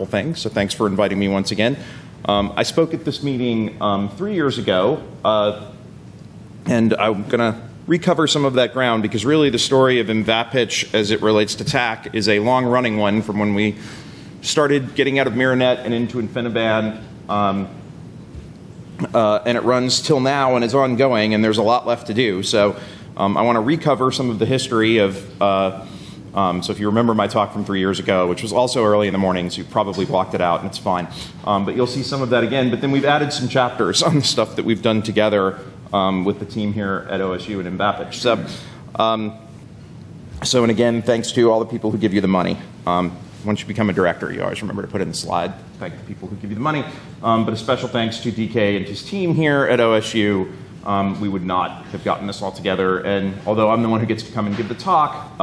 wonderful thing. So thanks for inviting me once again. Um, I spoke at this meeting um, three years ago, uh, and I'm going to recover some of that ground because really the story of MVAPICH as it relates to TACC is a long running one from when we started getting out of Myrinet and into InfiniBand. Um, uh, and it runs till now and is ongoing, and there's a lot left to do. So um, I want to recover some of the history of. Uh, um, so if you remember my talk from three years ago, which was also early in the morning, so you probably blocked it out, and it's fine. Um, but you'll see some of that again. But then we've added some chapters on the stuff that we've done together um, with the team here at OSU and MVAPICH. So, um, so and again, thanks to all the people who give you the money. Um, once you become a director, you always remember to put in the slide, thank the people who give you the money. Um, but a special thanks to DK and his team here at OSU. We would not have gotten this all together. And although I'm the one who gets to come and give the talk,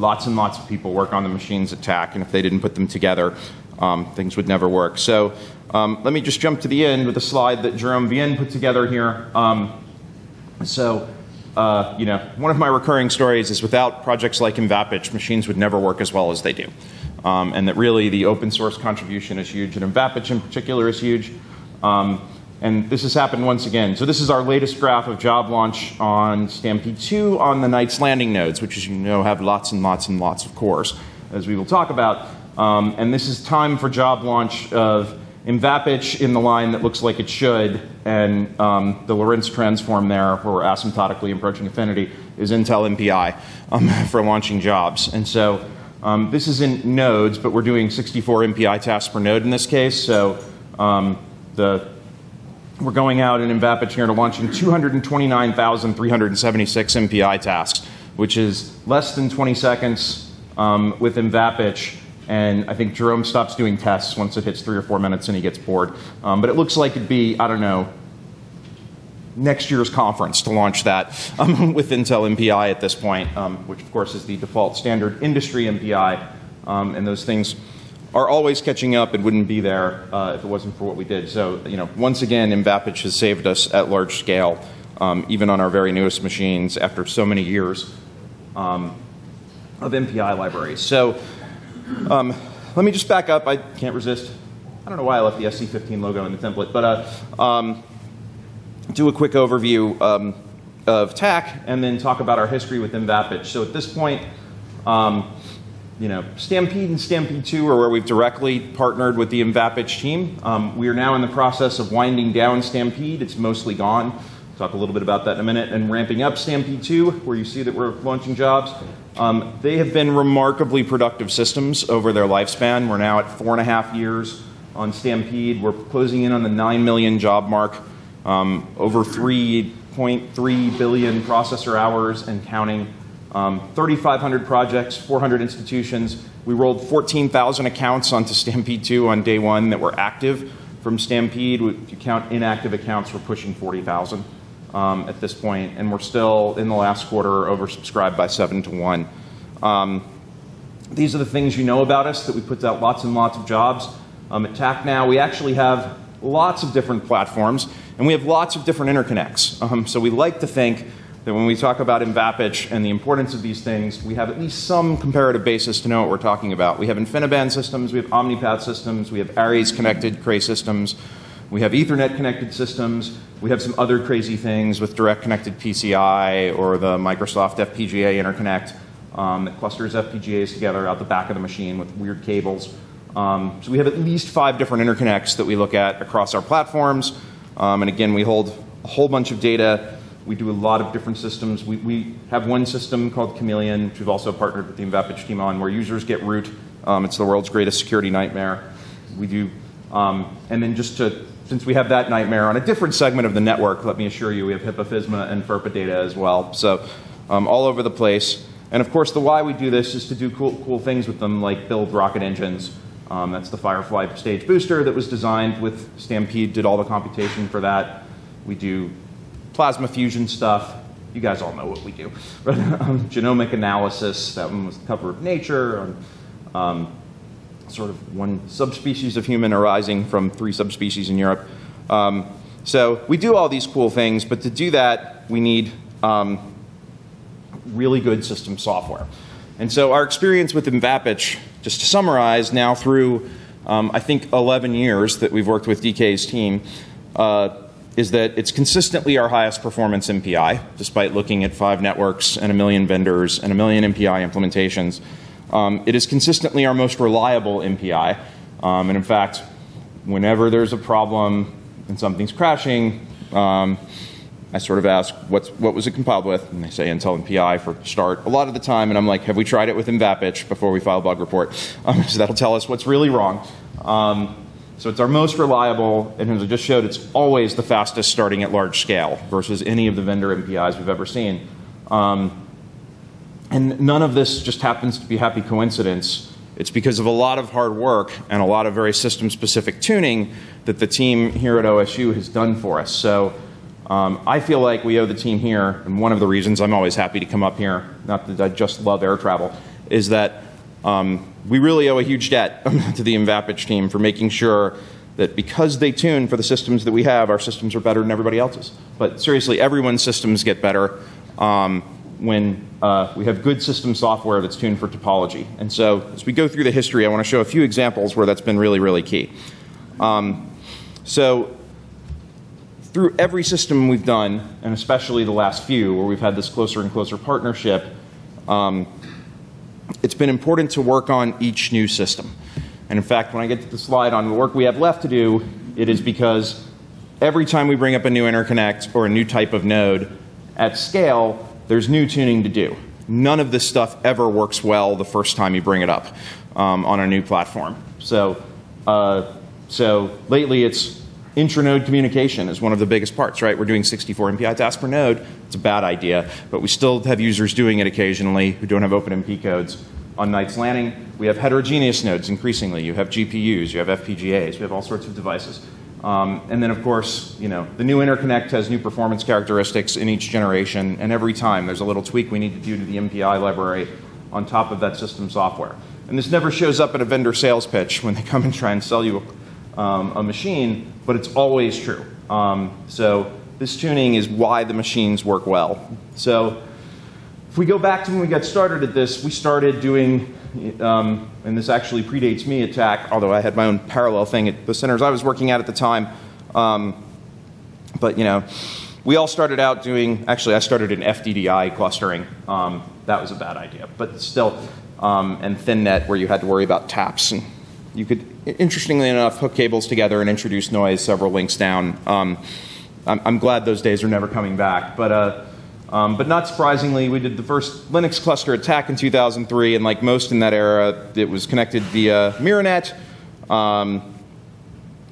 lots and lots of people work on the machines at TACC, and if they didn't put them together, um, things would never work. So um, let me just jump to the end with a slide that Jerome Vienne put together here. Um, so uh, you know, one of my recurring stories is without projects like MVAPICH, machines would never work as well as they do. Um, and that really the open source contribution is huge, and MVAPICH in particular is huge. Um, and this has happened once again. So this is our latest graph of job launch on Stampede 2 on the Knights Landing nodes, which as you know have lots and lots and lots of cores, as we will talk about. Um, and this is time for job launch of MVAPICH in the line that looks like it should, and um, the Lorentz transform there, where we're asymptotically approaching infinity, is Intel MPI um, for launching jobs. And so um, this is in nodes, but we're doing 64 MPI tasks per node in this case. So um, the we're going out and in here to launching 229,376 MPI tasks, which is less than 20 seconds um, with MVAPICH and I think Jerome stops doing tests once it hits three or four minutes and he gets bored. Um, but it looks like it'd be, I don't know, next year's conference to launch that um, with Intel MPI at this point, um, which of course is the default standard industry MPI. Um, and those things are always catching up and wouldn't be there uh, if it wasn't for what we did. So, you know, once again, MVAPICH has saved us at large scale, um, even on our very newest machines after so many years um, of MPI libraries. So, um, let me just back up. I can't resist. I don't know why I left the SC15 logo in the template, but uh, um, do a quick overview um, of TACC and then talk about our history with MVAPICH. So at this point, um, you know, Stampede and Stampede 2 are where we've directly partnered with the Mvapich team. Um, we are now in the process of winding down Stampede. It's mostly gone. Talk a little bit about that in a minute. And ramping up Stampede 2, where you see that we're launching jobs. Um, they have been remarkably productive systems over their lifespan. We're now at four and a half years on Stampede. We're closing in on the 9 million job mark, um, over 3.3 billion processor hours and counting. Um, 3,500 projects, 400 institutions. We rolled 14,000 accounts onto Stampede 2 on day one that were active from Stampede. If you count inactive accounts, we're pushing 40,000 um, at this point, and we're still in the last quarter oversubscribed by seven to one. Um, these are the things you know about us that we put out lots and lots of jobs. Um, at TACC now, we actually have lots of different platforms, and we have lots of different interconnects. Um, so we like to think that when we talk about MVAPICH and the importance of these things, we have at least some comparative basis to know what we're talking about. We have InfiniBand systems, we have OmniPath systems, we have Aries connected Cray systems, we have Ethernet connected systems, we have some other crazy things with direct connected PCI or the Microsoft FPGA interconnect um, that clusters FPGAs together out the back of the machine with weird cables. Um, so we have at least five different interconnects that we look at across our platforms. Um, and again, we hold a whole bunch of data. We do a lot of different systems. We, we have one system called Chameleon, which we've also partnered with the MVAPICH team on, where users get root. Um, it's the world's greatest security nightmare. We do, um, and then just to since we have that nightmare on a different segment of the network, let me assure you, we have HIPAA, FISMA, and FERPA data as well. So um, all over the place. And of course, the why we do this is to do cool, cool things with them, like build rocket engines. Um, that's the Firefly stage booster that was designed with Stampede, did all the computation for that. We do plasma fusion stuff. You guys all know what we do. um, genomic analysis, that one was the cover of Nature. Um, sort of one subspecies of human arising from three subspecies in Europe. Um, so we do all these cool things, but to do that, we need um, really good system software. And so our experience with MVAPICH, just to summarize, now through um, I think 11 years that we've worked with DK's team, uh, is that it's consistently our highest performance MPI, despite looking at five networks and a million vendors and a million MPI implementations. Um, it is consistently our most reliable MPI. Um, and in fact, whenever there's a problem and something's crashing, um, I sort of ask, what's, what was it compiled with? And they say Intel MPI for start a lot of the time. And I'm like, have we tried it with MVAPICH before we file a bug report? Um, so that'll tell us what's really wrong. So it's our most reliable, and as I just showed, it's always the fastest starting at large scale versus any of the vendor MPIs we've ever seen. Um, and none of this just happens to be happy coincidence. It's because of a lot of hard work and a lot of very system-specific tuning that the team here at OSU has done for us. So um, I feel like we owe the team here, and one of the reasons I'm always happy to come up here, not that I just love air travel, is that um, we really owe a huge debt to the MVAPICH team for making sure that because they tune for the systems that we have, our systems are better than everybody else's. But seriously, everyone's systems get better um, when uh, we have good system software that's tuned for topology. And so as we go through the history, I want to show a few examples where that's been really, really key. Um, so through every system we've done, and especially the last few, where we've had this closer and closer partnership, um, it's been important to work on each new system. And in fact, when I get to the slide on the work we have left to do, it is because every time we bring up a new interconnect or a new type of node at scale, there's new tuning to do. None of this stuff ever works well the first time you bring it up um, on a new platform. So, uh, so lately it's intranode communication is one of the biggest parts, right? We're doing 64 MPI tasks per node. It's a bad idea, but we still have users doing it occasionally who don't have OpenMP codes. On Knights Landing, we have heterogeneous nodes increasingly. You have GPUs, you have FPGAs, we have all sorts of devices. Um, and then, of course, you know, the new interconnect has new performance characteristics in each generation, and every time there's a little tweak we need to do to the MPI library on top of that system software. And this never shows up in a vendor sales pitch when they come and try and sell you um, a machine, but it's always true. Um, so this tuning is why the machines work well. So if we go back to when we got started at this, we started doing, um, and this actually predates me at TACC, although I had my own parallel thing at the centers I was working at at the time. Um, but you know, we all started out doing, actually I started in FDDI clustering. Um, that was a bad idea, but still, um, and ThinNet where you had to worry about taps and you could, interestingly enough, hook cables together and introduce noise several links down. Um, I'm, I'm, glad those days are never coming back. But, uh, um, but not surprisingly, we did the first Linux cluster at TACC in 2003, and like most in that era, it was connected via Myrinet. Um,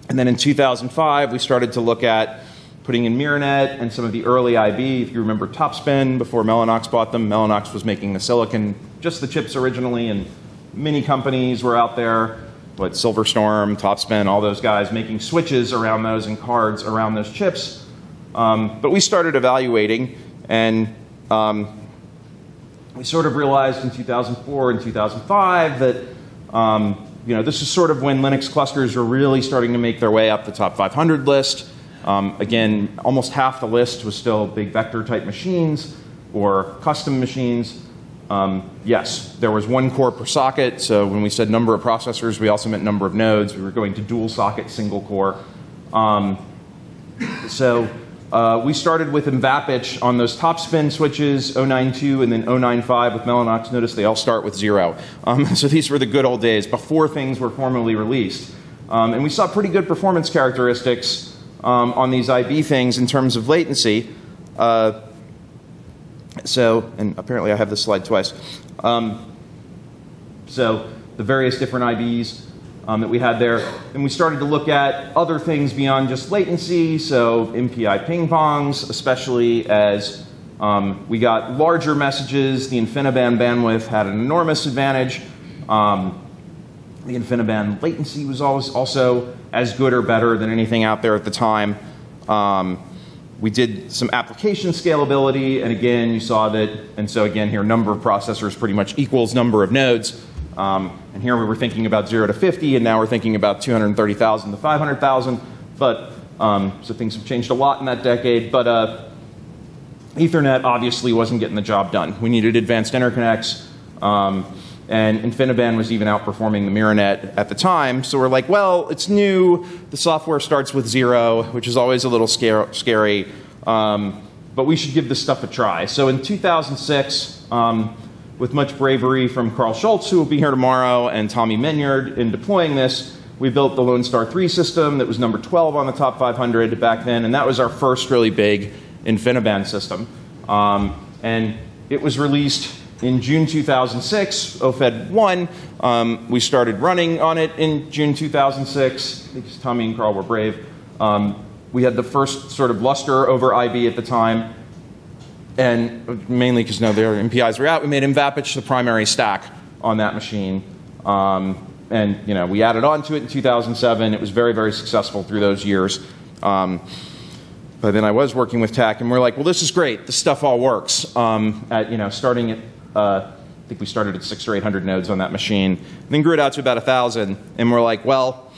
and then in 2005, we started to look at putting in Myrinet and some of the early IB. If you remember Topspin, before Mellanox bought them, Mellanox was making the silicon, just the chips originally, and many companies were out there what Silverstorm, Topspin, all those guys making switches around those and cards around those chips. Um, but we started evaluating, and um, we sort of realized in 2004 and 2005 that um, you know this is sort of when Linux clusters were really starting to make their way up the top 500 list. Um, again, almost half the list was still big vector type machines or custom machines. Um, yes, there was one core per socket, so when we said number of processors, we also meant number of nodes. We were going to dual socket, single core. Um, so uh, we started with MVAPICH on those Topspin switches, 092 and then 095 with Mellanox. Notice they all start with zero. Um, so these were the good old days before things were formally released. Um, and we saw pretty good performance characteristics um, on these IB things in terms of latency. Uh, so, and apparently I have this slide twice. Um, so the various different IBs um, that we had there. And we started to look at other things beyond just latency, so MPI ping pongs, especially as um, we got larger messages. The InfiniBand bandwidth had an enormous advantage. Um, the InfiniBand latency was always also as good or better than anything out there at the time. Um, we did some application scalability, and again, you saw that, and so again, here, number of processors pretty much equals number of nodes. Um, and here we were thinking about 0 to 50, and now we're thinking about 230,000 to 500,000. But, um, so things have changed a lot in that decade. But uh, Ethernet obviously wasn't getting the job done. We needed advanced interconnects. Um, and InfiniBand was even outperforming the Myrinet at the time. So we're like, well, it's new. The software starts with zero, which is always a little scare, scary. Um, but we should give this stuff a try. So in 2006, um, with much bravery from Karl Schulz, who will be here tomorrow, and Tommy Minyard in deploying this, we built the Lonestar 3 system that was number 12 on the top 500 back then, and that was our first really big InfiniBand system. Um, and it was released in June 2006, OFED 1. Um, we started running on it in June 2006 because Tommy and Karl were brave. Um, we had the first sort of Lustre over IB at the time, and mainly because no, their MPIs were out, we made mVAPICH the primary stack on that machine. Um, and you know, we added on to it in 2007. It was very, very successful through those years. Um, but then I was working with TACC, and we're like, well, this is great. This stuff all works. Um, at you know, starting at uh, I think we started at six or eight hundred nodes on that machine, then grew it out to about a thousand, and we're like, well,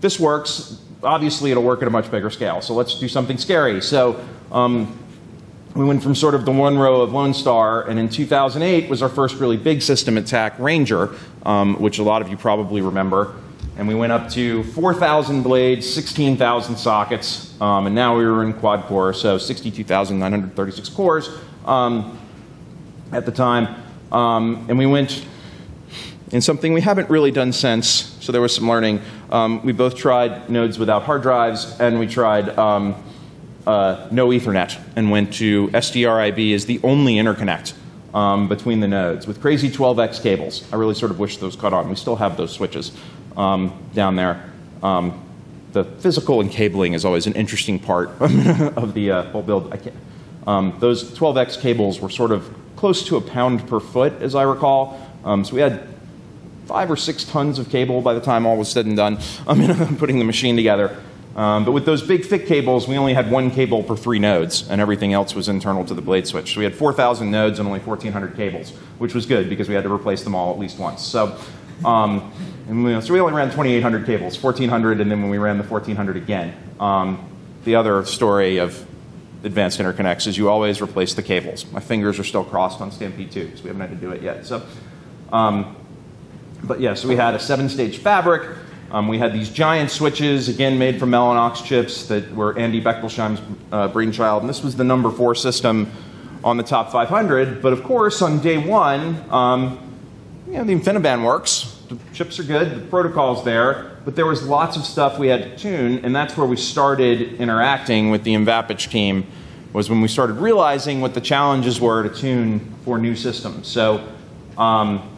this works. Obviously, it'll work at a much bigger scale. So let's do something scary. So um, we went from sort of the one row of Lonestar, and in 2008 was our first really big system at TACC, Ranger, um, which a lot of you probably remember. And we went up to 4,000 blades, 16,000 sockets, um, and now we were in quad core, so 62,936 cores um, at the time. Um, and we went in something we haven't really done since, so there was some learning. Um, we both tried nodes without hard drives, and we tried um, uh, no Ethernet and went to SDRIB as the only interconnect um, between the nodes with crazy 12x cables. I really sort of wish those caught on. We still have those switches um, down there. Um, the physical and cabling is always an interesting part of the uh, whole build. Those 12x cables were sort of close to a pound per foot, as I recall. Um, so we had five or six tons of cable by the time all was said and done, um, putting the machine together. Um, but with those big thick cables, we only had one cable per three nodes, and everything else was internal to the blade switch. So we had 4,000 nodes and only 1,400 cables, which was good because we had to replace them all at least once. So, um, and we, so we only ran 2,800 cables, 1,400, and then when we ran the 1,400 again. Um, the other story of advanced interconnects is you always replace the cables. My fingers are still crossed on Stampede 2 because we haven't had to do it yet. So, um, but yeah, so we had a seven-stage fabric. Um, we had these giant switches, again made from Mellanox chips that were Andy Bechtolsheim's uh, brainchild, and this was the number four system on the top 500. But of course, on day one, um, you know, the InfiniBand works. The chips are good, the protocol's there, but there was lots of stuff we had to tune, and that's where we started interacting with the mVAPICH team, was when we started realizing what the challenges were to tune for new systems. So um,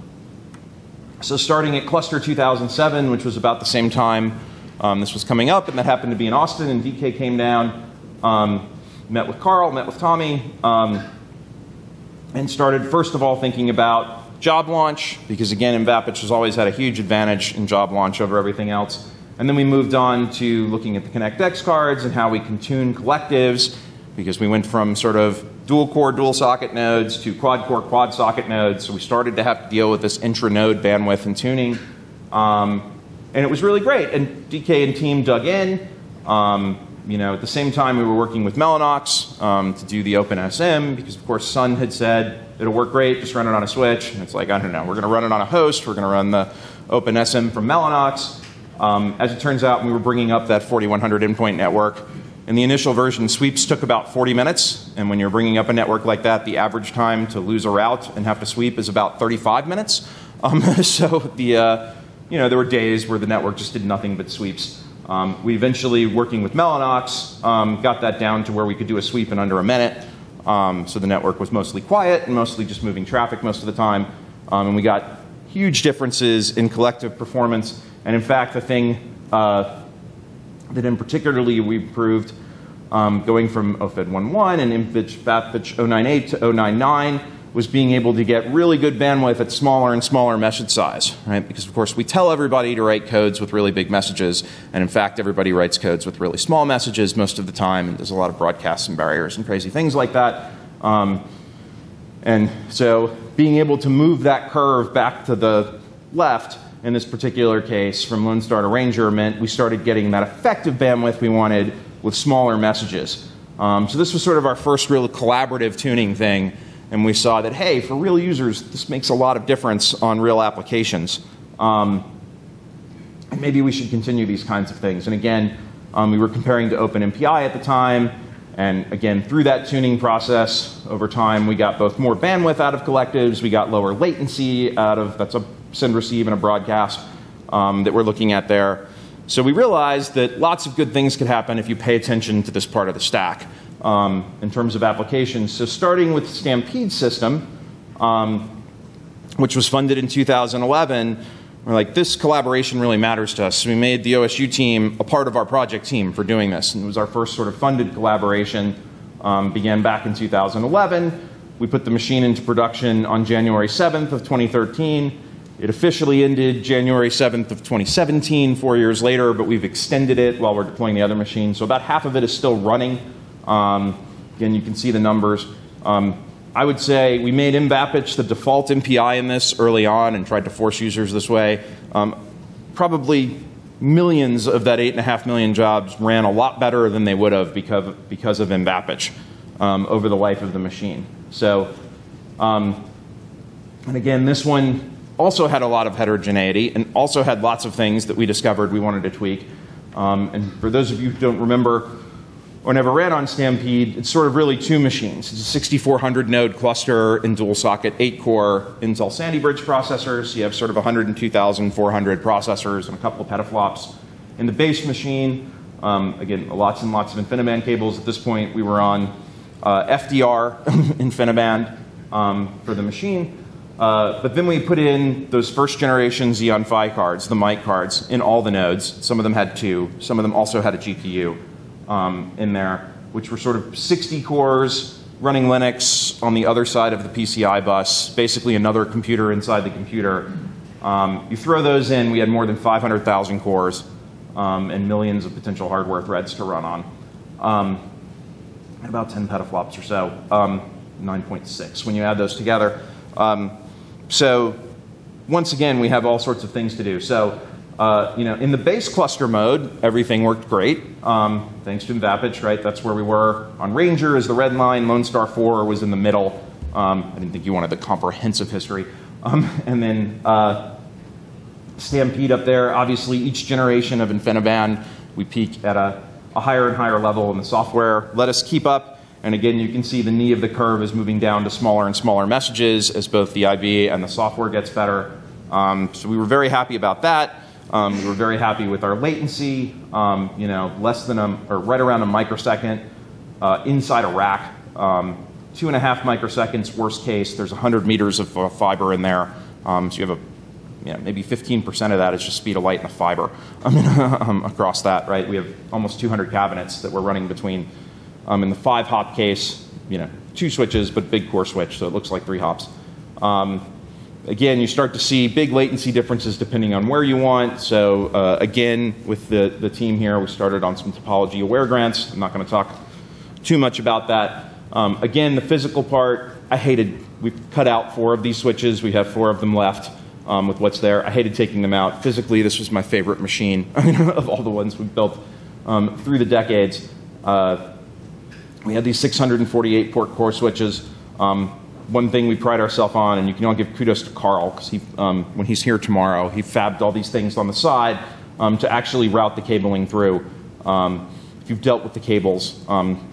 so starting at Cluster 2007, which was about the same time um, this was coming up, and that happened to be in Austin, and DK came down, um, met with Karl, met with Tommy, um, and started first of all thinking about job launch, because again, mVAPICH has always had a huge advantage in job launch over everything else. And then we moved on to looking at the ConnectX cards and how we can tune collectives, because we went from sort of dual core, dual socket nodes to quad core, quad socket nodes. So we started to have to deal with this intra node bandwidth and tuning. Um, and it was really great. And DK and team dug in. Um, you know, at the same time, we were working with Mellanox um, to do the OpenSM because, of course, Sun had said it'll work great, just run it on a switch. And it's like, I don't know, we're going to run it on a host, we're going to run the OpenSM from Mellanox. Um, as it turns out, we were bringing up that 4100 endpoint network. In the initial version, sweeps took about 40 minutes, and when you're bringing up a network like that, the average time to lose a route and have to sweep is about 35 minutes. Um, so the, uh, you know, there were days where the network just did nothing but sweeps. Um, we eventually, working with Mellanox, um, got that down to where we could do a sweep in under a minute. Um, so the network was mostly quiet and mostly just moving traffic most of the time. Um, and we got huge differences in collective performance. And in fact, the thing uh, that in particularly we improved um, going from OFED 1.1 and mVAPICH 098 to 099 was being able to get really good bandwidth at smaller and smaller message size, right? Because of course we tell everybody to write codes with really big messages, and in fact everybody writes codes with really small messages most of the time, and there's a lot of broadcasts and barriers and crazy things like that. Um, and so being able to move that curve back to the left in this particular case from Lonestar to Ranger meant we started getting that effective bandwidth we wanted with smaller messages. Um, so this was sort of our first real collaborative tuning thing and we saw that, hey, for real users, this makes a lot of difference on real applications. Um, maybe we should continue these kinds of things. And again, um, we were comparing to OpenMPI at the time, and again, through that tuning process over time, we got both more bandwidth out of collectives, we got lower latency out of, that's a send receive and a broadcast um, that we're looking at there. So we realized that lots of good things could happen if you pay attention to this part of the stack um, in terms of applications. So starting with Stampede system, um, which was funded in 2011, we're like, this collaboration really matters to us. So we made the OSU team a part of our project team for doing this. And it was our first sort of funded collaboration, um, began back in 2011. We put the machine into production on January 7th of 2013. It officially ended January 7th of 2017, four years later, but we've extended it while we're deploying the other machine. So about half of it is still running. Um, again, you can see the numbers. Um, I would say we made mVAPICH the default MPI in this early on and tried to force users this way. Um, probably millions of that 8.5 million jobs ran a lot better than they would have because, because of mVAPICH um, over the life of the machine. So, um, and again, this one also had a lot of heterogeneity and also had lots of things that we discovered we wanted to tweak. Um, and for those of you who don't remember or never ran on Stampede, it's sort of really two machines. It's a 6400 node cluster in dual socket, eight core Intel Sandy Bridge processors. You have sort of 102,400 processors and a couple of petaflops. In the base machine, um, again, lots and lots of InfiniBand cables. At this point, we were on uh, FDR InfiniBand um, for the machine. Uh, but then we put in those first generation Xeon Phi cards, the mic cards, in all the nodes. Some of them had two. Some of them also had a GPU um, in there, which were sort of 60 cores running Linux on the other side of the PCI bus, basically another computer inside the computer. Um, you throw those in, we had more than 500,000 cores um, and millions of potential hardware threads to run on. Um, about 10 petaflops or so, um, 9.6 when you add those together. Um, so once again, we have all sorts of things to do. So uh, you know, in the base cluster mode, everything worked great, um, thanks to mVAPICH, right? That's where we were on Ranger is the red line, Lonestar 4 was in the middle. Um, I didn't think you wanted the comprehensive history. Um, and then uh, Stampede up there, obviously each generation of InfiniBand, we peak at a, a higher and higher level in the software. Let us keep up. And again, you can see the knee of the curve is moving down to smaller and smaller messages as both the IB and the software gets better. Um, so we were very happy about that. Um, we were very happy with our latency, um, you know, less than a, or right around a microsecond uh, inside a rack. Um, two and a half microseconds, worst case. There's 100 meters of uh, fiber in there. Um, so you have a, yeah, maybe 15% of that is just speed of light in the fiber I mean, um, across that, right? We have almost 200 cabinets that we're running between. Um, in the five hop case, you know, two switches, but big core switch, so it looks like three hops. Um, again, you start to see big latency differences depending on where you want. So uh, again, with the, the team here, we started on some topology aware grants. I'm not going to talk too much about that. Um, again, the physical part, I hated, we've cut out four of these switches. We have four of them left um, with what's there. I hated taking them out. Physically, this was my favorite machine of all the ones we've built um, through the decades. Uh, we had these 648 port core switches. Um, one thing we pride ourselves on, and you can all give kudos to Karl, because he, um, when he's here tomorrow, he fabbed all these things on the side um, to actually route the cabling through. Um, if you've dealt with the cables, um,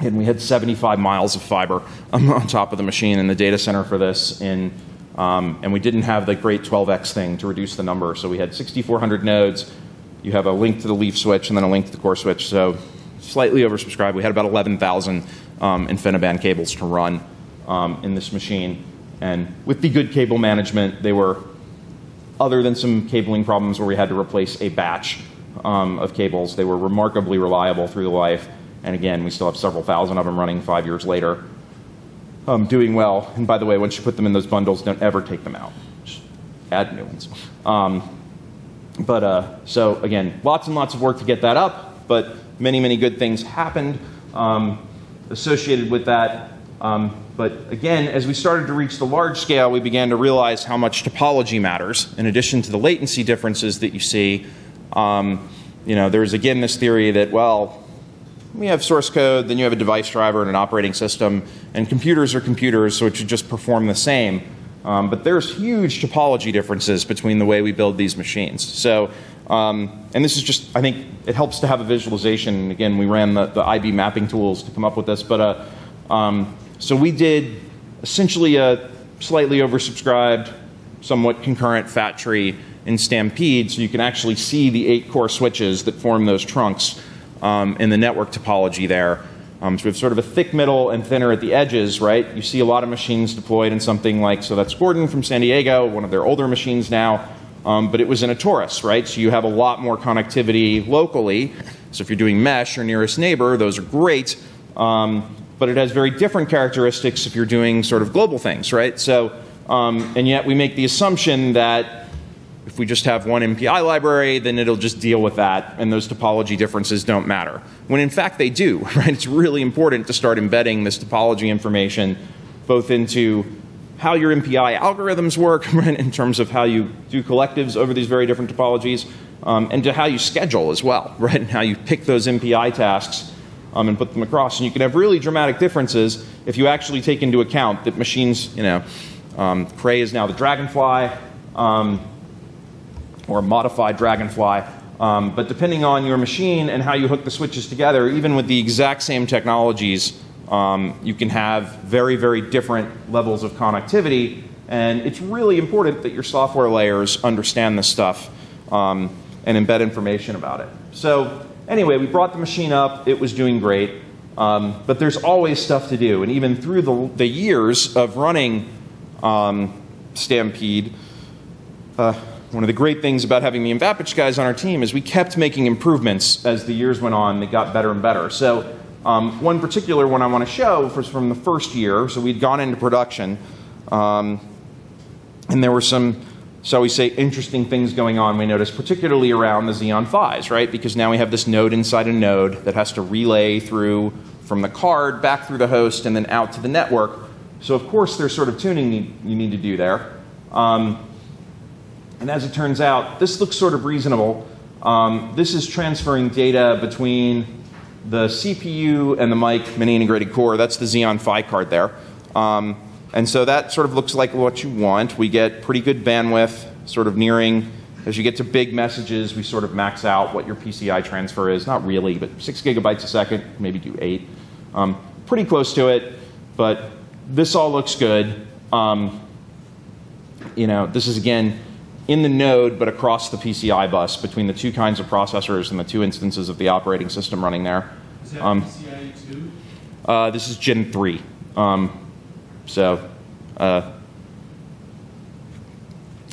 and we had 75 miles of fiber on top of the machine in the data center for this, in, um, and we didn't have the great 12x thing to reduce the number, so we had 6,400 nodes. You have a link to the leaf switch and then a link to the core switch, so slightly oversubscribed. We had about 11,000 um, InfiniBand cables to run um, in this machine. And with the good cable management, they were, other than some cabling problems where we had to replace a batch um, of cables, they were remarkably reliable through the life. And again, we still have several thousand of them running five years later, um, doing well. And by the way, once you put them in those bundles, don't ever take them out. Just add new ones. Um, but uh, so again, lots and lots of work to get that up, but many, many good things happened um, associated with that. Um, but again, as we started to reach the large scale, we began to realize how much topology matters. In addition to the latency differences that you see, um, you know, there's again this theory that, well, we have source code, then you have a device driver and an operating system, and computers are computers, so it should just perform the same. Um, but there's huge topology differences between the way we build these machines. So, um, and this is just, I think it helps to have a visualization. Again, we ran the, the IB mapping tools to come up with this, but uh, um, so we did essentially a slightly oversubscribed, somewhat concurrent fat tree in Stampede, so you can actually see the eight core switches that form those trunks um, in the network topology there. Um, so we have sort of a thick middle and thinner at the edges, right? You see a lot of machines deployed in something like, so that's Gordon from San Diego, one of their older machines now, um, but it was in a torus, right? So you have a lot more connectivity locally. So if you're doing mesh or nearest neighbor, those are great. Um, but it has very different characteristics if you're doing sort of global things, right? So, um, and yet we make the assumption that if we just have one MPI library, then it'll just deal with that, and those topology differences don't matter. When in fact they do, right? It's really important to start embedding this topology information both into how your MPI algorithms work, right, in terms of how you do collectives over these very different topologies, um, and to how you schedule as well, right, and how you pick those MPI tasks um, and put them across. And you can have really dramatic differences if you actually take into account that machines, you know, um, is now the Dragonfly. Um, or modified Dragonfly. Um, but depending on your machine and how you hook the switches together, even with the exact same technologies, um, you can have very, very different levels of connectivity. And it's really important that your software layers understand this stuff um, and embed information about it. So, anyway, we brought the machine up, it was doing great. Um, but there's always stuff to do. And even through the, the years of running um, Stampede, uh, one of the great things about having the Mvapich guys on our team is we kept making improvements as the years went on. They got better and better. So um, one particular one I want to show was from the first year. So we'd gone into production, um, and there were some, shall we say, interesting things going on. We notice, particularly around the Xeon Phis, right? Because now we have this node inside a node that has to relay through from the card back through the host and then out to the network. So of course, there's sort of tuning you need to do there. Um, and as it turns out, this looks sort of reasonable. Um, this is transferring data between the CPU and the mic mini integrated core. That's the Xeon Phi card there. Um, and so that sort of looks like what you want. We get pretty good bandwidth, sort of nearing, as you get to big messages, we sort of max out what your PCI transfer is. Not really, but six gigabytes a second, maybe do eight. Um, pretty close to it, but this all looks good. Um, you know, this is again, in the node, but across the PCI bus between the two kinds of processors and the two instances of the operating system running there. Is that um, PCIe 2? Uh, this is Gen 3. Um, so, uh,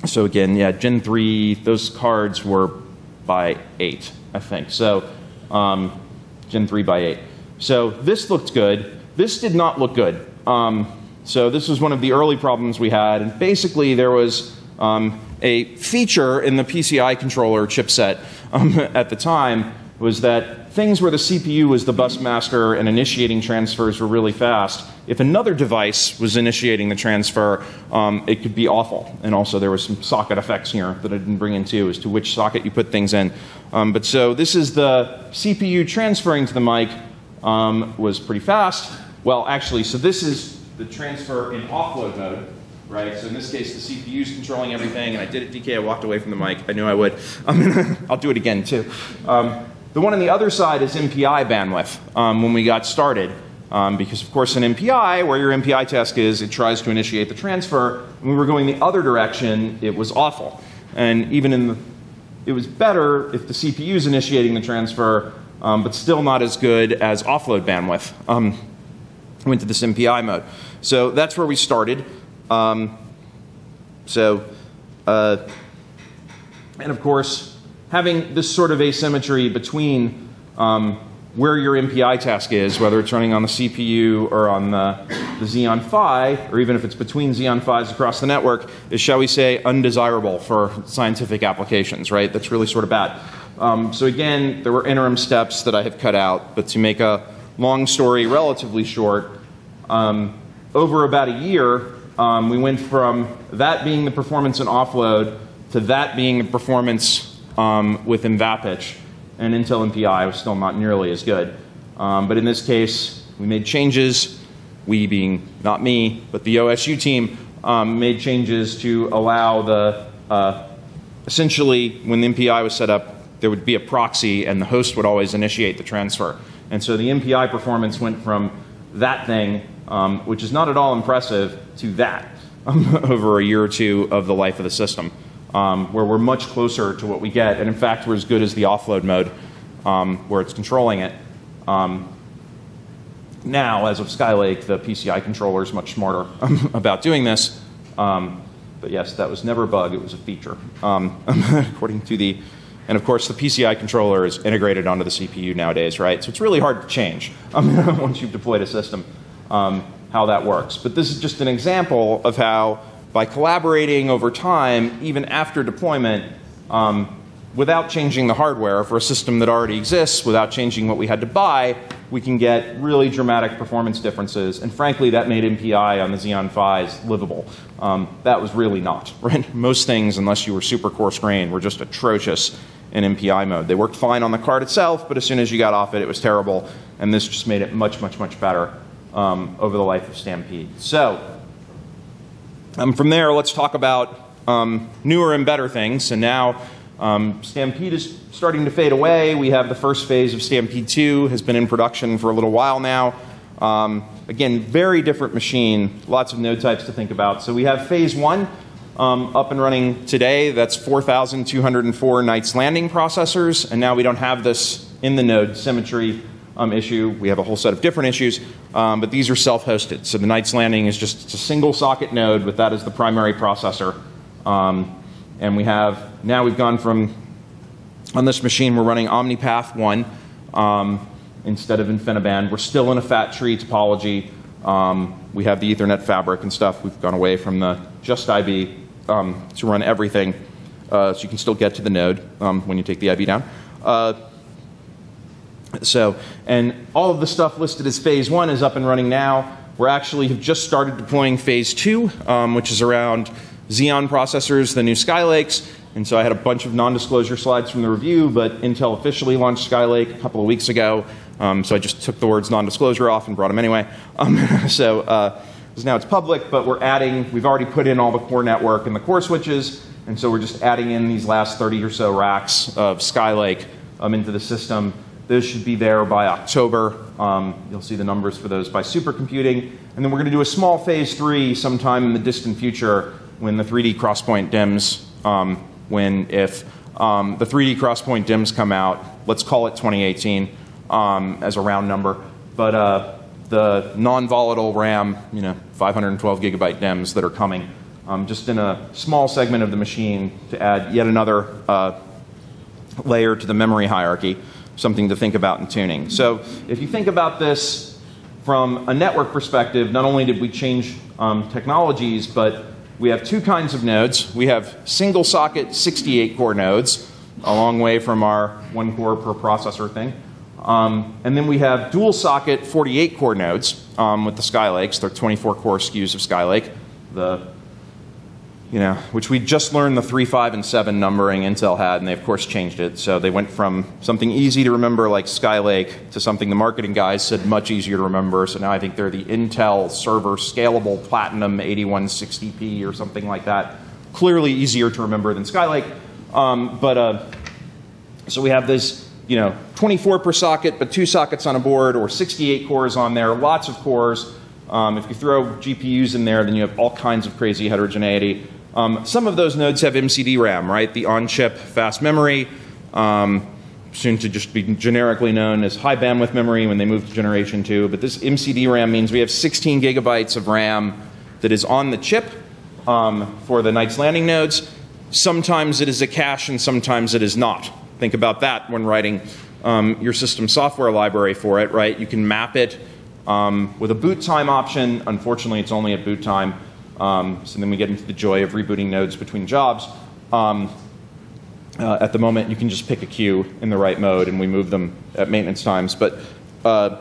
so again, yeah, Gen 3, those cards were by 8, I think. So, um, Gen 3 by 8. So this looked good. This did not look good. Um, so this was one of the early problems we had. And basically, there was um, a feature in the PCI controller chipset um, at the time was that things where the CPU was the bus master and initiating transfers were really fast. If another device was initiating the transfer, um, it could be awful. And also, there was some socket effects here that I didn't bring in too, as to which socket you put things in. Um, but so this is the CPU transferring to the mic um, was pretty fast. Well, actually, so this is the transfer in offload mode right? So in this case, the CPU is controlling everything, and I did it DK, I walked away from the mic. I knew I would. Um, I'll do it again, too. Um, the one on the other side is MPI bandwidth um, when we got started. Um, because, of course, in MPI, where your MPI task is, it tries to initiate the transfer. When we were going the other direction, it was awful. And even in the, it was better if the CPU is initiating the transfer, um, but still not as good as offload bandwidth. Um, went to this MPI mode. So that's where we started. Um, so, uh, and of course, having this sort of asymmetry between um, where your MPI task is, whether it's running on the CPU or on the, the Xeon Phi, or even if it's between Xeon Phis across the network, is, shall we say, undesirable for scientific applications, right? That's really sort of bad. Um, so again, there were interim steps that I have cut out, but to make a long story relatively short, um, over about a year, um, we went from that being the performance and offload to that being the performance um, with Mvapich, and Intel MPI was still not nearly as good. Um, but in this case, we made changes. We being not me, but the OSU team um, made changes to allow the uh, essentially when the MPI was set up, there would be a proxy and the host would always initiate the transfer. And so the MPI performance went from that thing, um, which is not at all impressive, to that over a year or two of the life of the system, um, where we're much closer to what we get. And in fact, we're as good as the offload mode um, where it's controlling it. Um, now, as of Skylake, the PCI controller is much smarter about doing this. Um, but yes, that was never a bug, it was a feature. Um, according to the, and of course, the PCI controller is integrated onto the CPU nowadays, right? So it's really hard to change um, once you've deployed a system um, how that works. But this is just an example of how, by collaborating over time, even after deployment, um, without changing the hardware for a system that already exists, without changing what we had to buy, we can get really dramatic performance differences. And frankly, that made MPI on the Xeon Phis livable. Um, that was really not. Right? Most things, unless you were super coarse grained, were just atrocious in MPI mode. They worked fine on the card itself, but as soon as you got off it, it was terrible. And this just made it much, much, much better um, over the life of Stampede. So, um, from there, let's talk about um, newer and better things. And now, um, Stampede is starting to fade away. We have the first phase of Stampede 2 has been in production for a little while now. Um, again, very different machine, lots of node types to think about. So we have phase 1 um, up and running today. That's 4,204 Knights Landing processors, and now we don't have this in the node symmetry um, issue. We have a whole set of different issues, um, but these are self-hosted. So the Knights Landing is just a single socket node with that as the primary processor. Um, and we have, now we've gone from, on this machine, we're running OmniPath 1 um, instead of InfiniBand. We're still in a fat tree topology. Um, we have the Ethernet fabric and stuff. We've gone away from the just IB um, to run everything. Uh, so you can still get to the node when you take the IB down. Uh, so, and all of the stuff listed as phase one is up and running now. We're actually have just started deploying phase two, um, which is around Xeon processors, the new Skylakes. And so I had a bunch of non-disclosure slides from the review, but Intel officially launched Skylake a couple of weeks ago. Um, so I just took the words non-disclosure off and brought them anyway. Um, so uh, now it's public, but we're adding, we've already put in all the core network and the core switches. And so we're just adding in these last 30 or so racks of Skylake um, into the system. Those should be there by October. Um, you'll see the numbers for those by supercomputing. And then we're going to do a small phase three sometime in the distant future when the 3D crosspoint DIMMs, um, when if um, the 3D crosspoint DIMMs come out, let's call it 2018 um, as a round number. But uh, the non-volatile RAM, you know, 512 gigabyte DIMMs that are coming, um, just in a small segment of the machine to add yet another uh, layer to the memory hierarchy something to think about in tuning. So if you think about this from a network perspective, not only did we change um, technologies, but we have two kinds of nodes. We have single socket 68 core nodes, a long way from our one core per processor thing. Um, and then we have dual socket 48 core nodes um, with the Skylakes. They're 24 core SKUs of Skylake. The you know, which we just learned the 3, 5, and 7 numbering Intel had, and they of course changed it. So they went from something easy to remember like Skylake to something the marketing guys said much easier to remember. So now I think they're the Intel Server Scalable Platinum 8160p or something like that. Clearly easier to remember than Skylake. Um, but uh, so we have this, you know, 24 per socket, but two sockets on a board, or 68 cores on there, lots of cores. Um, if you throw GPUs in there, then you have all kinds of crazy heterogeneity. Um, some of those nodes have MCD RAM, right? The on-chip fast memory, um, soon to just be generically known as high bandwidth memory when they move to generation two. But this MCD RAM means we have 16 gigabytes of RAM that is on the chip um, for the Knights Landing nodes. Sometimes it is a cache and sometimes it is not. Think about that when writing um, your system software library for it, right? You can map it um, with a boot time option. Unfortunately, it's only at boot time. Um, so then we get into the joy of rebooting nodes between jobs. Um, uh, at the moment, you can just pick a queue in the right mode and we move them at maintenance times. But uh,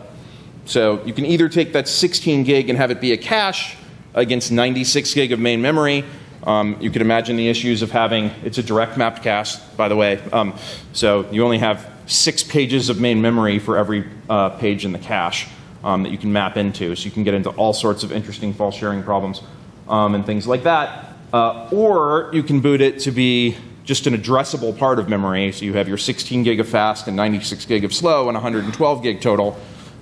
so you can either take that 16 gig and have it be a cache against 96 gig of main memory. Um, you can imagine the issues of having it's a direct mapped cache, by the way. Um, so you only have six pages of main memory for every uh, page in the cache um, that you can map into. So you can get into all sorts of interesting false sharing problems um, and things like that. Uh, or you can boot it to be just an addressable part of memory. So you have your 16 gig of fast and 96 gig of slow and 112 gig total.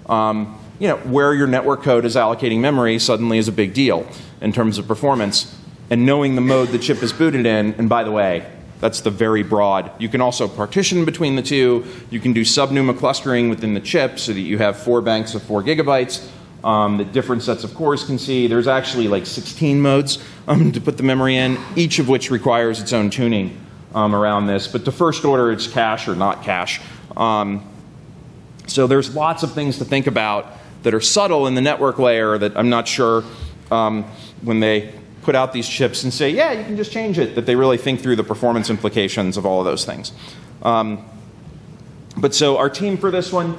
Um, you know, where your network code is allocating memory suddenly is a big deal in terms of performance. And knowing the mode the chip is booted in, and by the way, that's the very broad. You can also partition between the two. You can do subnuma clustering within the chip so that you have four banks of four gigabytes um, that different sets of cores can see. There's actually like 16 modes um, to put the memory in, each of which requires its own tuning um, around this. But the first order, it's cache or not cache. Um, so there's lots of things to think about that are subtle in the network layer that I'm not sure um, when they put out these chips and say, yeah, you can just change it, that they really think through the performance implications of all of those things. Um, but so our team for this one,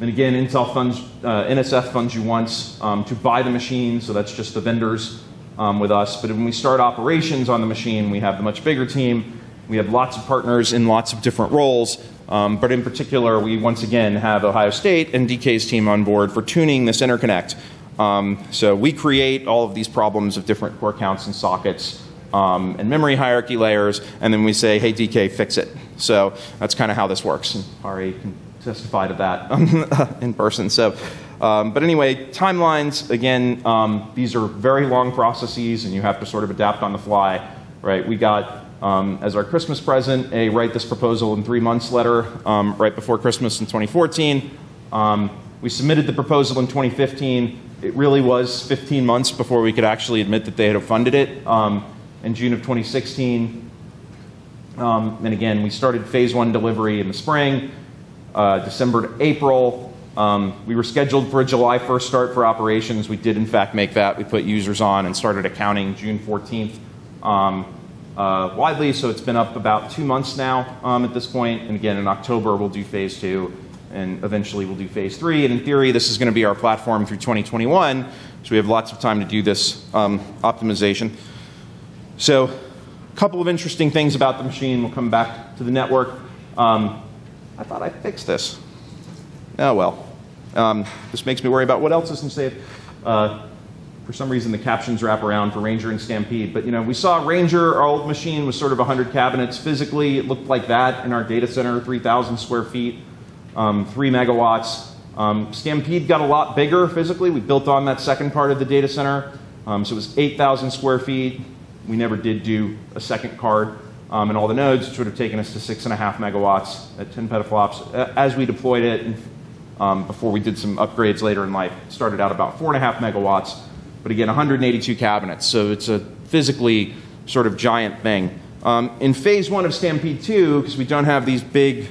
and again, Intel funds, uh, NSF funds you once um, to buy the machine, so that's just the vendors um, with us. But when we start operations on the machine, we have the much bigger team. We have lots of partners in lots of different roles. Um, but in particular, we once again have Ohio State and DK's team on board for tuning this interconnect. Um, so we create all of these problems of different core counts and sockets um, and memory hierarchy layers, and then we say, hey, DK, fix it. So that's kind of how this works. And Ari can testify to that in person. So, um, but anyway, timelines, again, um, these are very long processes, and you have to sort of adapt on the fly, right? We got um, as our Christmas present, a write this proposal in three months letter um, right before Christmas in 2014. Um, we submitted the proposal in 2015. It really was 15 months before we could actually admit that they had funded it. Um, in June of 2016, um, and again, we started phase one delivery in the spring, uh, December to April. Um, we were scheduled for a July 1st start for operations. We did, in fact, make that. We put users on and started accounting June 14th uh, widely, so it's been up about two months now um, at this point. And again, in October, we'll do phase two, and eventually we'll do phase three. And in theory, this is going to be our platform through 2021, so we have lots of time to do this um, optimization. So, a couple of interesting things about the machine. We'll come back to the network. Um, I thought I fixed this. Oh well. Um, this makes me worry about what else isn't saved. Uh, for some reason the captions wrap around for Ranger and Stampede. But you know, we saw Ranger, our old machine was sort of 100 cabinets. Physically, it looked like that in our data center, 3,000 square feet, um, 3 megawatts. Um, Stampede got a lot bigger physically. We built on that second part of the data center. Um, so it was 8,000 square feet. We never did do a second card. Um, and all the nodes, which would have taken us to 6.5 megawatts at 10 petaflops. As we deployed it, um, before we did some upgrades later in life, started out about 4.5 megawatts. But again, 182 cabinets, so it's a physically sort of giant thing. Um, in phase one of Stampede 2, because we don't have these big,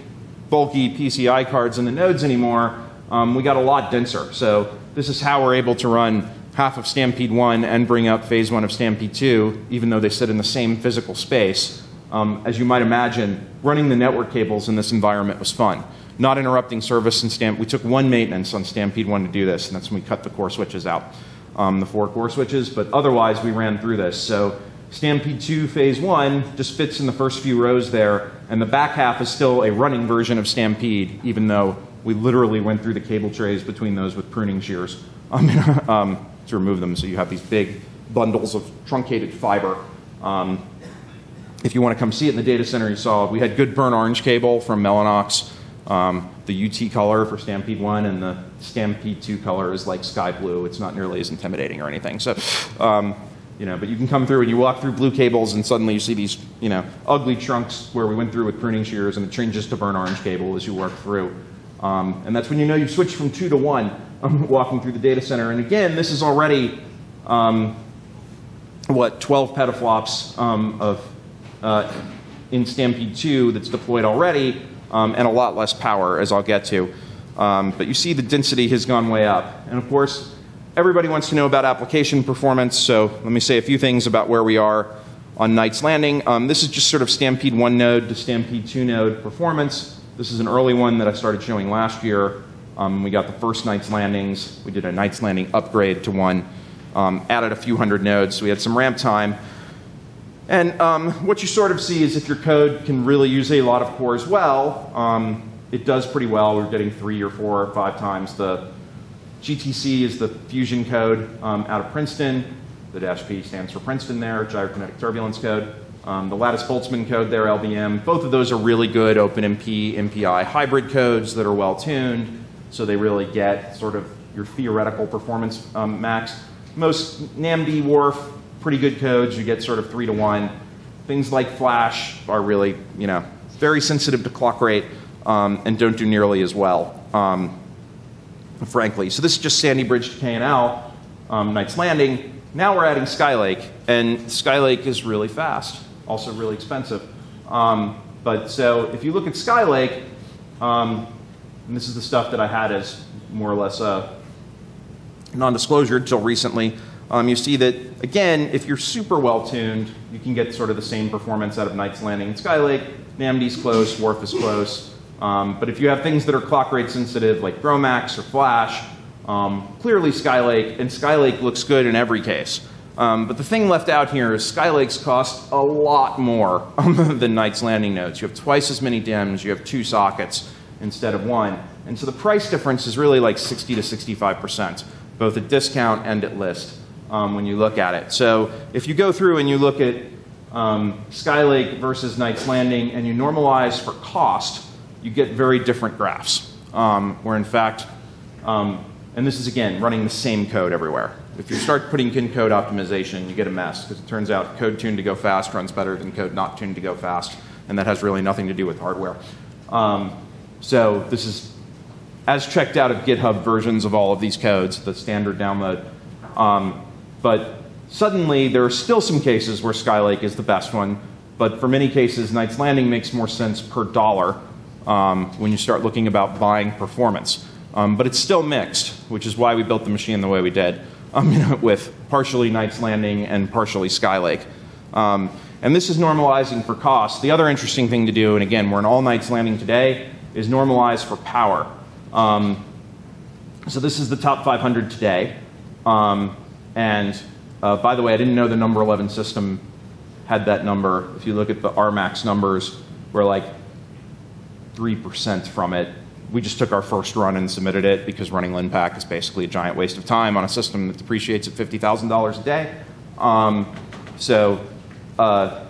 bulky PCI cards in the nodes anymore, um, we got a lot denser. So this is how we're able to run half of Stampede 1 and bring up phase one of Stampede 2, even though they sit in the same physical space. Um, as you might imagine, running the network cables in this environment was fun. Not interrupting service and Stamp. We took one maintenance on Stampede 1 to do this, and that's when we cut the core switches out um, the four core switches, but otherwise we ran through this. So Stampede 2 phase 1 just fits in the first few rows there, and the back half is still a running version of Stampede, even though we literally went through the cable trays between those with pruning shears um, um, to remove them. So you have these big bundles of truncated fiber. Um, if you want to come see it in the data center, you saw we had good burn orange cable from Mellanox. Um, the UT color for Stampede 1 and the Stampede 2 color is like sky blue. It's not nearly as intimidating or anything. So, um, you know, but you can come through and you walk through blue cables and suddenly you see these, you know, ugly trunks where we went through with pruning shears and it changes to burn orange cable as you work through. Um, and that's when you know you've switched from two to one walking through the data center. And again, this is already, um, what, 12 petaflops um, of, uh, in Stampede 2 that's deployed already um, and a lot less power, as I'll get to. Um, but you see the density has gone way up. And of course, everybody wants to know about application performance, so let me say a few things about where we are on Knights Landing. Um, this is just sort of Stampede 1 node to Stampede 2 node performance. This is an early one that I started showing last year. Um, we got the first Knights Landings. We did a Knights Landing upgrade to one, um, added a few hundred nodes, so we had some ramp time. And um, what you sort of see is if your code can really use a lot of cores well, um, it does pretty well. We're getting three or four or five times the GTC is the fusion code um, out of Princeton. The dash P stands for Princeton there, gyrokinetic turbulence code. Um, the Lattice Boltzmann code there, LBM. Both of those are really good OpenMP, MPI hybrid codes that are well tuned, so they really get sort of your theoretical performance um, max. Most NAMD, WRF, pretty good codes. You get sort of three to one. Things like Flash are really, you know, very sensitive to clock rate um, and don't do nearly as well, um, frankly. So this is just Sandy Bridge to KNL, um, Knight's Landing. Now we're adding Skylake, and Skylake is really fast, also really expensive. Um, but so if you look at Skylake, um, and this is the stuff that I had as more or less a non-disclosure until recently, um, you see that, again, if you're super well tuned, you can get sort of the same performance out of Knight's Landing and Skylake. NAMD's close, WRF is close. Um, but if you have things that are clock rate sensitive, like GROMACS or Flash, um, clearly Skylake, and Skylake looks good in every case. Um, but the thing left out here is Skylakes cost a lot more than Knight's Landing nodes. You have twice as many DIMMs, you have two sockets instead of one. And so the price difference is really like 60 to 65%, both at discount and at list um, when you look at it. So if you go through and you look at um, Skylake versus Knight's Landing and you normalize for cost, you get very different graphs. Um, where in fact, um, and this is again running the same code everywhere. If you start putting in code optimization, you get a mess because it turns out code tuned to go fast runs better than code not tuned to go fast, and that has really nothing to do with hardware. Um, so this is as checked out of GitHub versions of all of these codes, the standard download. Um, but suddenly, there are still some cases where Skylake is the best one. But for many cases, Knight's Landing makes more sense per dollar um, when you start looking about buying performance. Um, but it's still mixed, which is why we built the machine the way we did, um, with partially Knight's Landing and partially Skylake. Um, and this is normalizing for cost. The other interesting thing to do, and again, we're in all Knight's Landing today, is normalize for power. Um, so this is the top 500 today. And uh, by the way, I didn't know the number 11 system had that number. If you look at the RMAX numbers, we're like 3% from it. We just took our first run and submitted it because running LINPACK is basically a giant waste of time on a system that depreciates at $50,000 a day. Um, so, uh,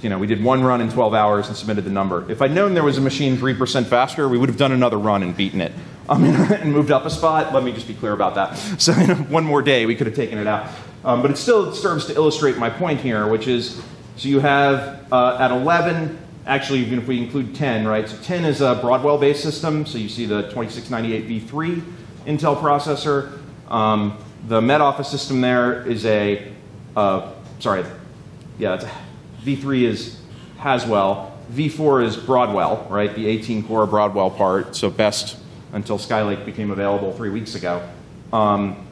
you know, we did one run in 12 hours and submitted the number. If I'd known there was a machine 3% faster, we would have done another run and beaten it um, and moved up a spot. Let me just be clear about that. So you know, one more day, we could have taken it out. Um, but it still serves to illustrate my point here, which is, so you have uh, at 11, actually, even if we include 10, right? So 10 is a Broadwell-based system. So you see the 2698V3 Intel processor. Um, the Met Office system there is a, uh, sorry, yeah, it's a, V3 is Haswell. V4 is Broadwell, right? The 18 core Broadwell part. So best until Skylake became available three weeks ago. Um,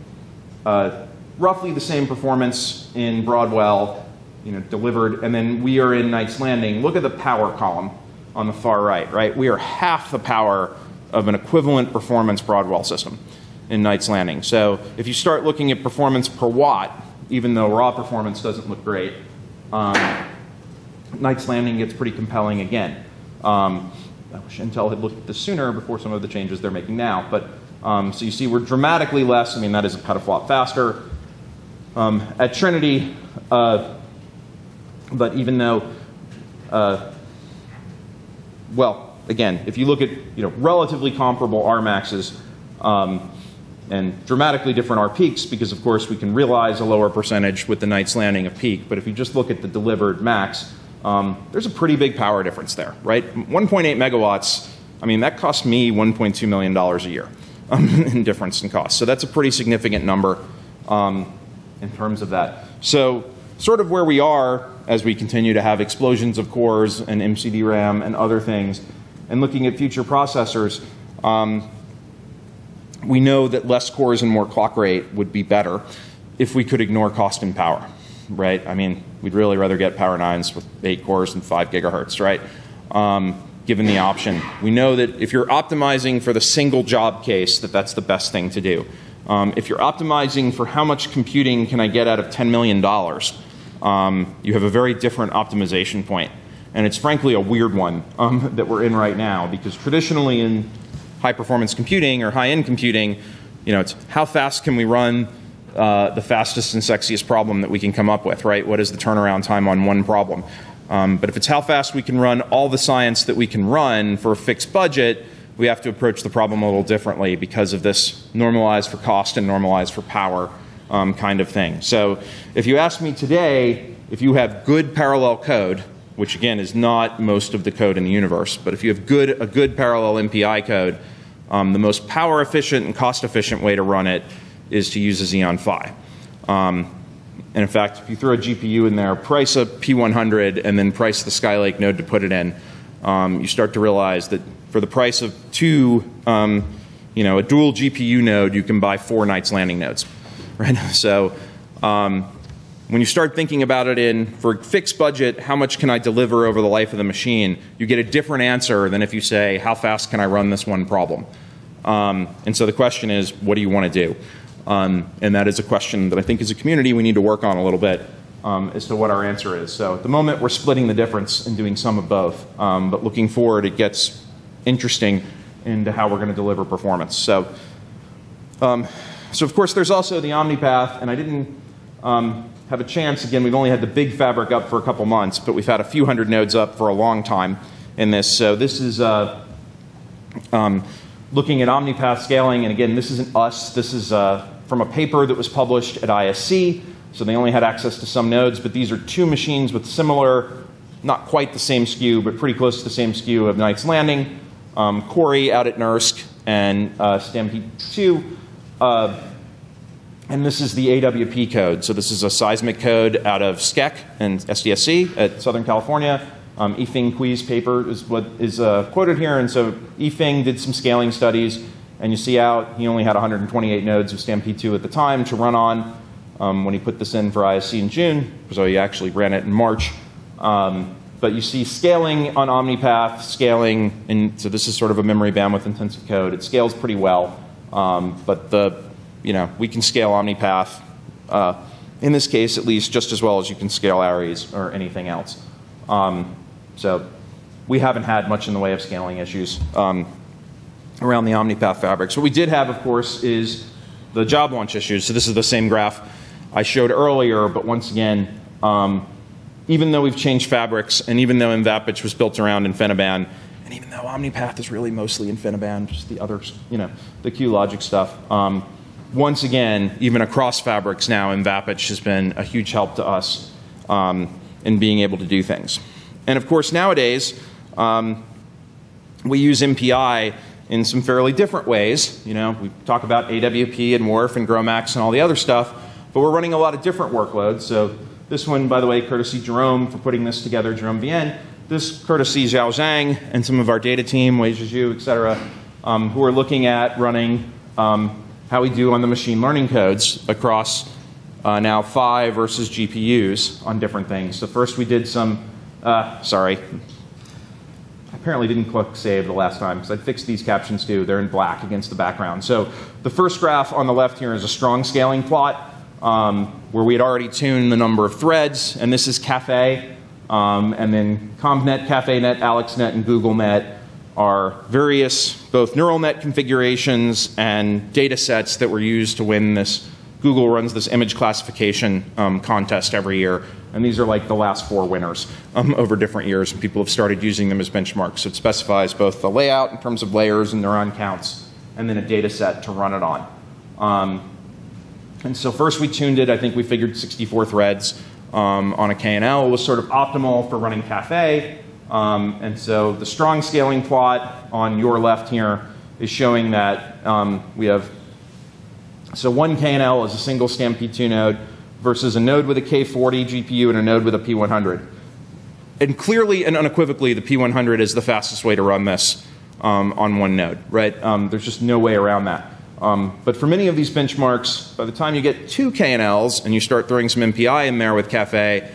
uh, roughly the same performance in Broadwell, you know, delivered, and then we are in Knight's Landing. Look at the power column on the far right, right? We are half the power of an equivalent performance Broadwell system in Knight's Landing. So if you start looking at performance per watt, even though raw performance doesn't look great, um, Knight's Landing gets pretty compelling again. Um, I wish Intel had looked at this sooner before some of the changes they're making now. But um, so you see, we're dramatically less. I mean, that is a petaflop faster. Um, at Trinity, uh, but even though, uh, well, again, if you look at you know relatively comparable RMAXs um, and dramatically different R peaks, because of course we can realize a lower percentage with the Knight's Landing of peak. But if you just look at the delivered max, um, there's a pretty big power difference there, right? 1.8 megawatts, I mean, that cost me $1.2 million a year um, in difference in cost. So that's a pretty significant number um, in terms of that. So, sort of where we are as we continue to have explosions of cores and MCD RAM and other things, and looking at future processors, um, we know that less cores and more clock rate would be better if we could ignore cost and power right? I mean, we'd really rather get Power 9s with 8 cores and 5 gigahertz, right? Um, given the option. We know that if you're optimizing for the single job case, that that's the best thing to do. Um, if you're optimizing for how much computing can I get out of $10 million, um, you have a very different optimization point. And it's frankly a weird one um, that we're in right now because traditionally in high performance computing or high end computing, you know, it's how fast can we run uh, the fastest and sexiest problem that we can come up with, right? What is the turnaround time on one problem? Um, but if it's how fast we can run all the science that we can run for a fixed budget, we have to approach the problem a little differently because of this normalized for cost and normalized for power um, kind of thing. So if you ask me today, if you have good parallel code, which again is not most of the code in the universe, but if you have good, a good parallel MPI code, um, the most power efficient and cost efficient way to run it is to use a Xeon Phi. Um, and in fact, if you throw a GPU in there, price a P100, and then price the Skylake node to put it in, um, you start to realize that for the price of two, um, you know, a dual GPU node, you can buy four Knights Landing nodes, right? So um, when you start thinking about it in for fixed budget, how much can I deliver over the life of the machine? You get a different answer than if you say, how fast can I run this one problem? Um, and so the question is, what do you want to do? Um, and that is a question that I think as a community we need to work on a little bit um, as to what our answer is. So at the moment we're splitting the difference and doing some of both. Um, but looking forward, it gets interesting into how we're going to deliver performance. So, um, so of course there's also the OmniPath, and I didn't um, have a chance. Again, we've only had the big fabric up for a couple months, but we've had a few hundred nodes up for a long time in this. So this is. Uh, um, looking at OmniPath scaling, and again, this isn't us. This is uh, from a paper that was published at ISC. So they only had access to some nodes, but these are two machines with similar, not quite the same SKU, but pretty close to the same SKU of Knights Landing. Um, Cori out at NERSC and uh, Stampede 2. Uh, and this is the AWP code. So this is a seismic code out of SCEC and SDSC at Southern California. Um, Cui's paper is what is uh, quoted here. And so Yifeng did some scaling studies, and you see out he only had 128 nodes of Stampede 2 at the time to run on um, when he put this in for ISC in June. So he actually ran it in March. Um, but you see scaling on OmniPath, scaling, and so this is sort of a memory bandwidth intensive code. It scales pretty well, um, but the, you know, we can scale OmniPath, uh, in this case at least, just as well as you can scale Aries or anything else. Um, so we haven't had much in the way of scaling issues um, around the OmniPath fabrics. What we did have, of course, is the job launch issues. So this is the same graph I showed earlier, but once again, um, even though we've changed fabrics, and even though MVAPICH was built around InfiniBand, and even though OmniPath is really mostly InfiniBand, just the others, you know, the QLogic stuff, um, once again, even across fabrics now, MVAPICH has been a huge help to us um, in being able to do things. And of course, nowadays, um, we use MPI in some fairly different ways. You know, we talk about AWP and WRF and GROMACS and all the other stuff, but we're running a lot of different workloads. So this one, by the way, courtesy Jerome for putting this together, Jerome Vienne. This courtesy Xiao Zhang and some of our data team, Wei Zhizhu, et cetera, um, who are looking at running um, how we do on the machine learning codes across uh, now Phi versus GPUs on different things. So first we did some uh, sorry. Apparently didn't click save the last time because I fixed these captions too. They're in black against the background. So the first graph on the left here is a strong scaling plot um, where we had already tuned the number of threads, and this is Caffe, Um, and then ConvNet, CaffeNet, AlexNet, and GoogleNet are various both neural net configurations and data sets that were used to win this. Google runs this image classification um, contest every year and these are like the last four winners um, over different years, and people have started using them as benchmarks. So it specifies both the layout in terms of layers and neuron counts, and then a data set to run it on. Um, and so first we tuned it, I think we figured 64 threads um, on a KNL was sort of optimal for running Caffe. Um, and so the strong scaling plot on your left here is showing that um, we have, so one KNL is a single Stampede2 node, versus a node with a K40 GPU and a node with a P100. And clearly and unequivocally, the P100 is the fastest way to run this um, on one node, right? Um, there's just no way around that. Um, but for many of these benchmarks, by the time you get two KNLs and you start throwing some MPI in there with Caffe,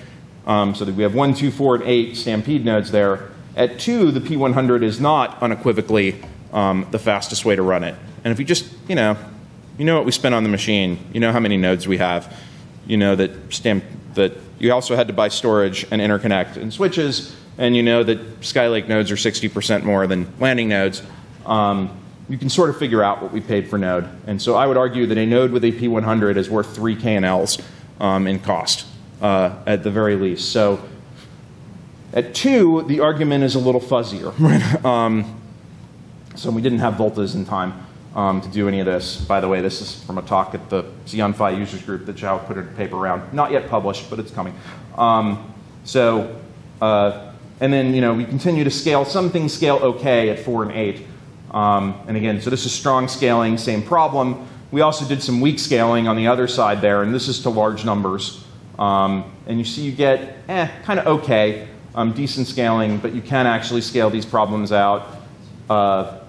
um, so that we have one, two, four, and eight Stampede nodes there, at two, the P100 is not unequivocally um, the fastest way to run it. And if you just, you know, you know what we spent on the machine, you know how many nodes we have, you know that stamp that you also had to buy storage and interconnect and switches, and you know that Skylake nodes are 60% more than landing nodes. Um, you can sort of figure out what we paid for node. And so I would argue that a node with a P100 is worth three KNLs um, in cost uh, at the very least. So at two, the argument is a little fuzzier. um, so we didn't have Voltas in time um, to do any of this. By the way, this is from a talk at the Xeon users group that Zhao put a paper around. Not yet published, but it's coming. Um, so, uh, and then you know we continue to scale. Some things scale okay at four and eight. Um, and again, so this is strong scaling, same problem. We also did some weak scaling on the other side there, and this is to large numbers. Um, and you see you get eh, kind of okay, um, decent scaling, but you can actually scale these problems out. Uh,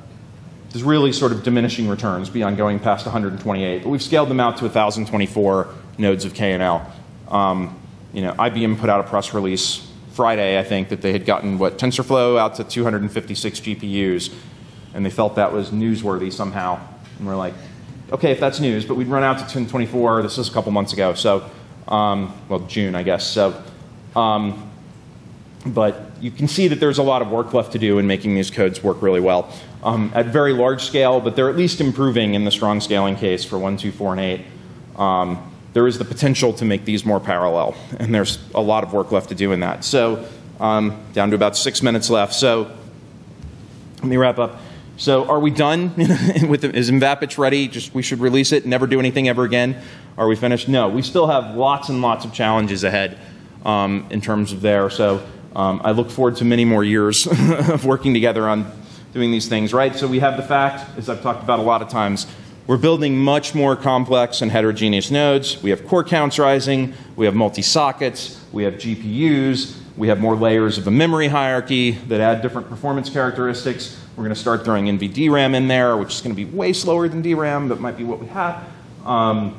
there's really sort of diminishing returns beyond going past 128, but we've scaled them out to 1,024 nodes of KNL. Um, you know, IBM put out a press release Friday, I think, that they had gotten what TensorFlow out to 256 GPUs and they felt that was newsworthy somehow. And we're like, okay, if that's news, but we'd run out to 1024. This was a couple months ago, so um, well, June, I guess. So, um, but you can see that there's a lot of work left to do in making these codes work really well um, at very large scale, but they're at least improving in the strong scaling case for 1, 2, 4, and 8. Um, there is the potential to make these more parallel, and there's a lot of work left to do in that. So, um, down to about six minutes left. So, let me wrap up. So are we done with the, is MVAPICH ready? Just we should release it, never do anything ever again. Are we finished? No, we still have lots and lots of challenges ahead um, in terms of there. So um, I look forward to many more years of working together on doing these things. Right. So we have the fact, as I've talked about a lot of times, we're building much more complex and heterogeneous nodes. We have core counts rising. We have multi sockets. We have GPUs. We have more layers of a memory hierarchy that add different performance characteristics. We're going to start throwing NVDRAM in there, which is going to be way slower than DRAM, but might be what we have. Um,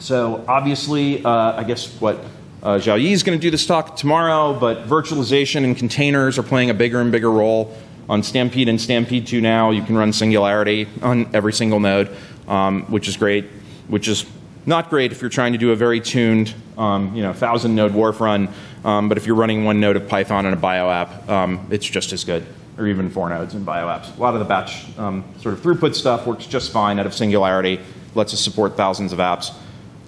so obviously, uh, I guess what uh, Zhao Yi is going to do this talk tomorrow, but virtualization and containers are playing a bigger and bigger role. On Stampede and Stampede 2 now, you can run Singularity on every single node, um, which is great, which is not great if you're trying to do a very tuned, um, you know, thousand node WRF run. Um, but if you're running one node of Python in a bio app, um, it's just as good, or even four nodes in bio apps. A lot of the batch um, sort of throughput stuff works just fine out of Singularity. Lets us support thousands of apps.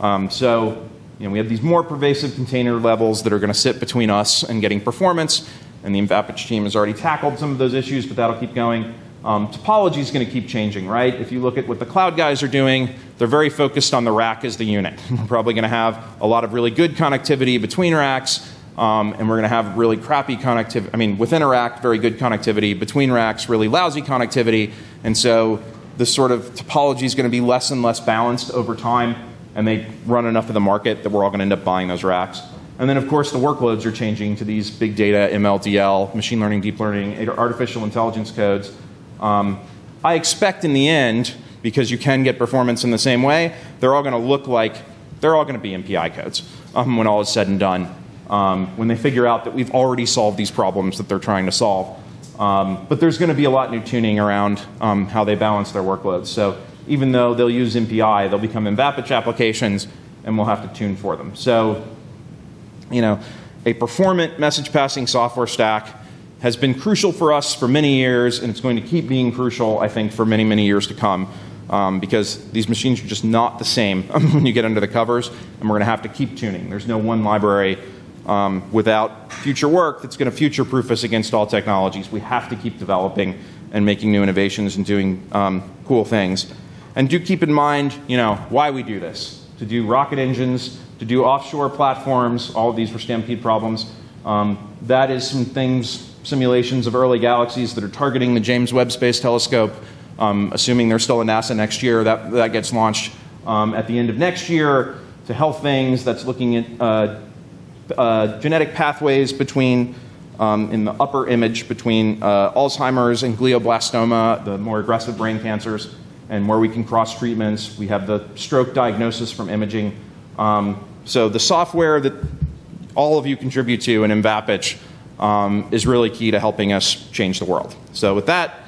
Um, so, you know, we have these more pervasive container levels that are going to sit between us and getting performance. And the MVAPICH team has already tackled some of those issues, but that'll keep going. Um, topology is going to keep changing, right? If you look at what the cloud guys are doing, they're very focused on the rack as the unit. We're probably going to have a lot of really good connectivity between racks, um, and we're going to have really crappy connectivity. I mean, within a rack, very good connectivity. Between racks, really lousy connectivity. And so this sort of topology is going to be less and less balanced over time, and they run enough of the market that we're all going to end up buying those racks. And then, of course, the workloads are changing to these big data, MLDL, machine learning, deep learning, artificial intelligence codes. Um, I expect in the end, because you can get performance in the same way, they're all going to look like they're all going to be MPI codes um, when all is said and done. Um, when they figure out that we've already solved these problems that they're trying to solve. Um, but there's going to be a lot new tuning around um, how they balance their workloads. So even though they'll use MPI, they'll become MVAPICH applications, and we'll have to tune for them. So, you know, a performant message passing software stack has been crucial for us for many years, and it's going to keep being crucial, I think, for many, many years to come. Um, because these machines are just not the same when you get under the covers, and we're going to have to keep tuning. There's no one library um, without future work that's going to future proof us against all technologies. We have to keep developing and making new innovations and doing um, cool things. And do keep in mind, you know, why we do this to do rocket engines, to do offshore platforms. All of these were Stampede problems. Um, that is some things simulations of early galaxies that are targeting the James Webb Space Telescope, um, assuming they're still in NASA next year. That, that gets launched um, at the end of next year to health things. That's looking at uh, uh, genetic pathways between, um, in the upper image, between uh, Alzheimer's and glioblastoma, the more aggressive brain cancers, and where we can cross treatments. We have the stroke diagnosis from imaging. Um, so the software that all of you contribute to in MVAPICH um, is really key to helping us change the world. So with that,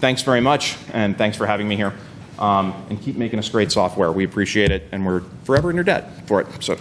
thanks very much, and thanks for having me here. um, and keep making us great software. We appreciate it, and we're forever in your debt for it. So